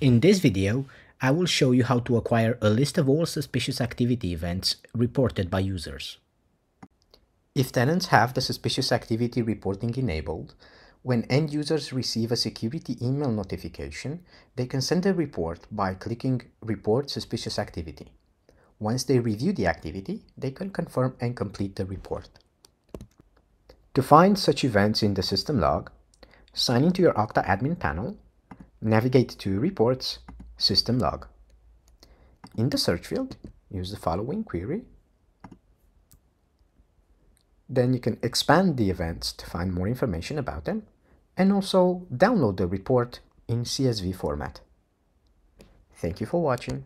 In this video, I will show you how to acquire a list of all suspicious activity events reported by users. If tenants have the suspicious activity reporting enabled, when end users receive a security email notification, they can send a report by clicking Report Suspicious Activity. Once they review the activity, they can confirm and complete the report. To find such events in the system log, sign into your Okta admin panel, navigate to Reports, System Log. In the search field, use the following query. Then you can expand the events to find more information about them and also download the report in CSV format. Thank you for watching.